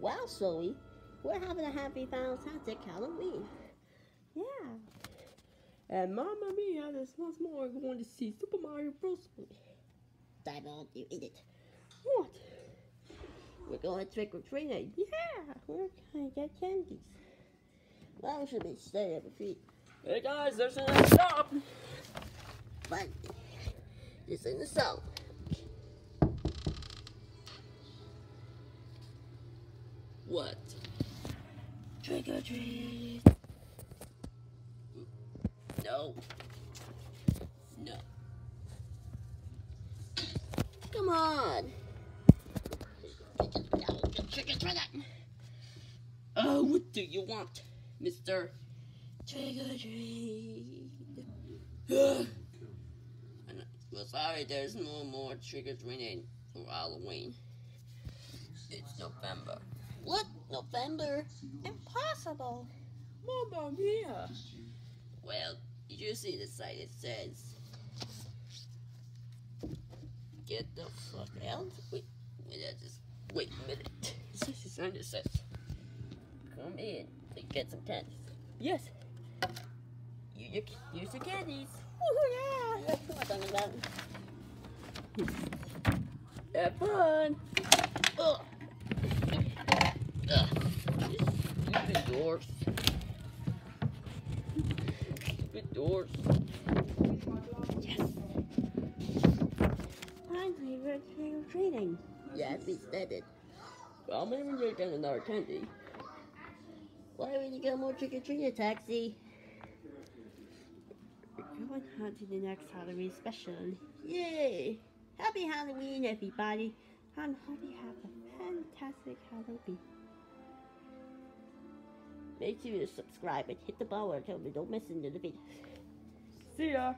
Well, Zoe, we're having a happy, fantastic Halloween. Yeah. And Mamma Mia, there's once more going to see Super Mario Bros. Diamond, you eat it. What? We're going trick or treating. Yeah, we're gonna get candies. Well, we should be staying at the tree. Hey guys, there's a next stop. But this in the south. What? Trick or treat. No. No. Come on. Trick or treat. Oh, what do you want, Mister? Trick or treat. well, sorry, there's no more trick or treating for Halloween. It's November. What? November? Impossible. Mamma Mia! Well, did you see the site? It says, "Get the fuck out." Wait, wait, just wait a minute. It says it's under says, "Come in to get some candies." Yes. You, you use your candies. Oh, yeah. That's what I'm. Have fun. Ugh. Ugh. Stupid doors. Stupid doors. Yes. Finally, we're trick or treating. Yes, we said it. Well, maybe you're getting another candy. Why would you get more trick or treating, taxi? We're going on to the next Halloween special. Yay! Happy Halloween, everybody! And hope you have a fantastic Halloween. Make sure you subscribe and hit the bell so we don't miss into the video. See ya.